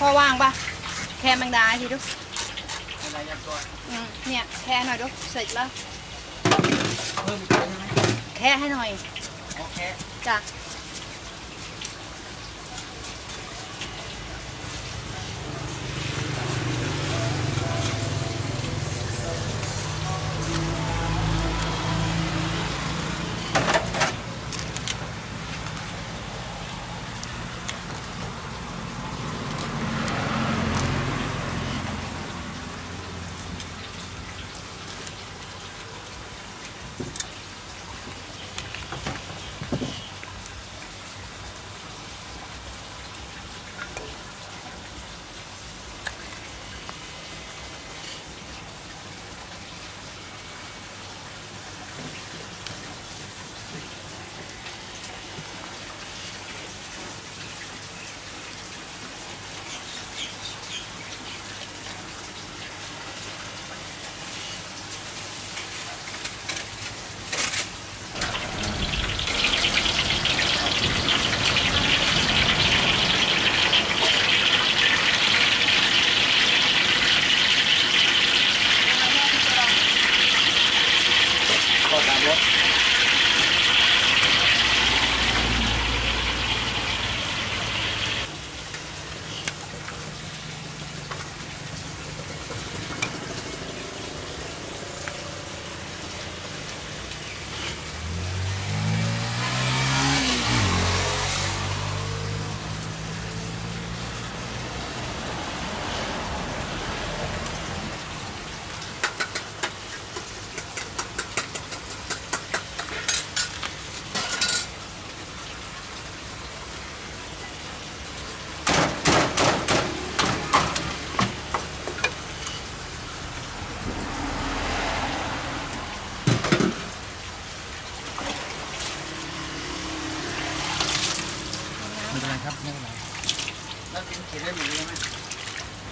พ่อว่างปะแค่แมงดาทีดูเนี่ยแค่หน่อยดูเสร็จแล้วแค่ให้หน่อยจ้ะ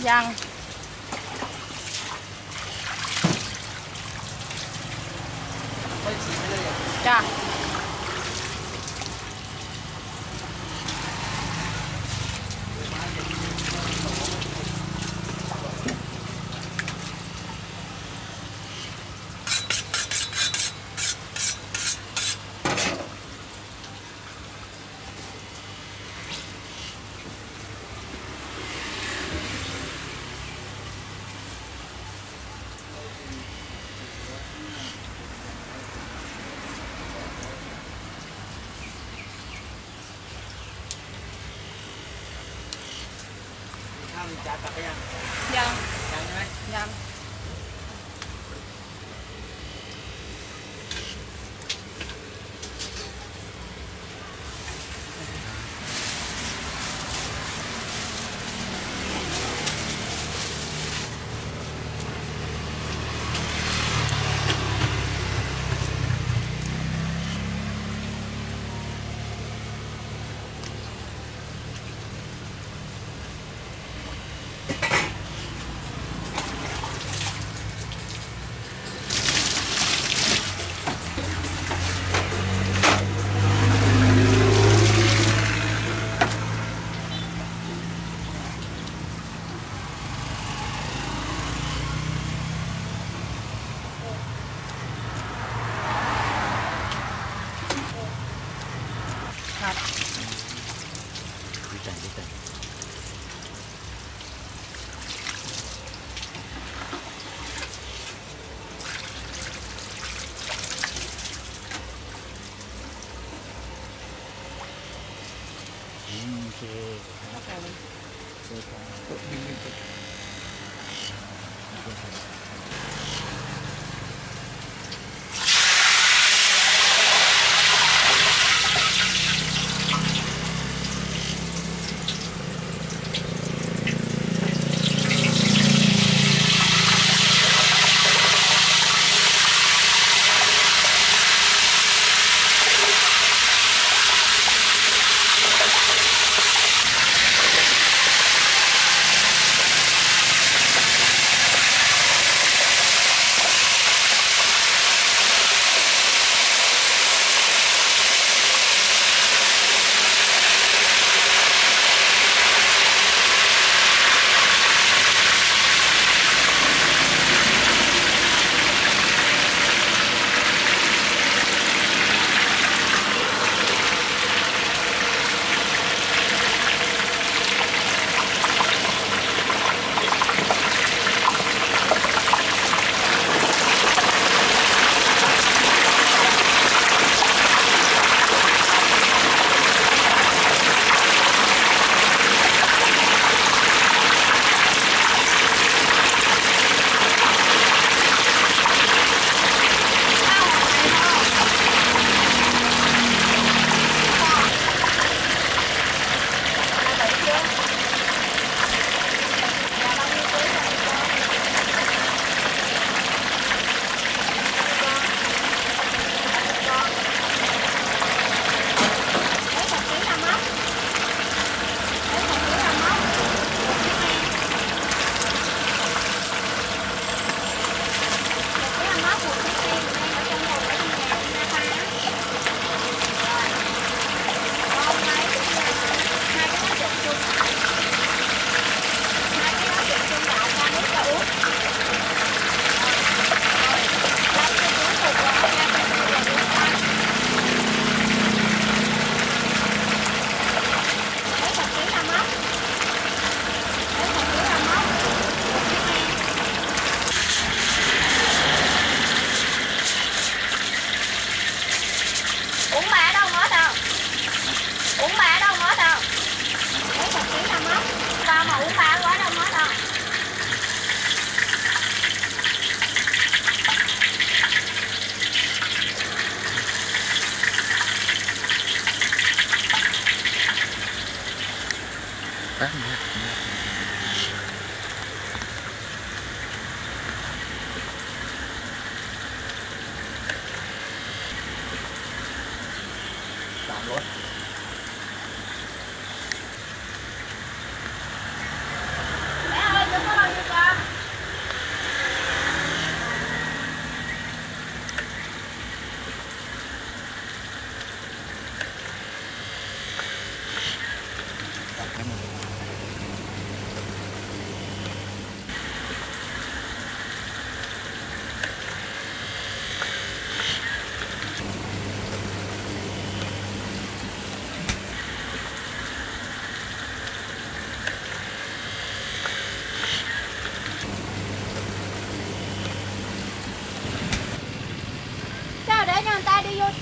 dân Dạ. Yeah.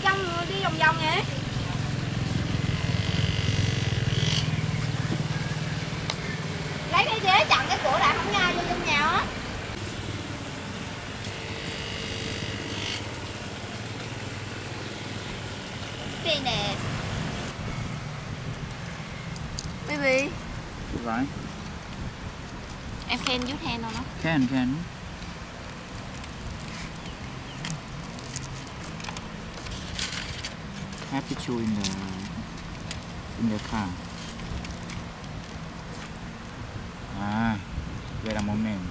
Trong đi vòng vòng vậy. Lấy cái ghế chặn cái cổ đã không nhai vô trong nhà á Finish Baby. Right. Em khen giúp hand không đó. Can, can. have to chew in the in the car. Ah, wait a moment.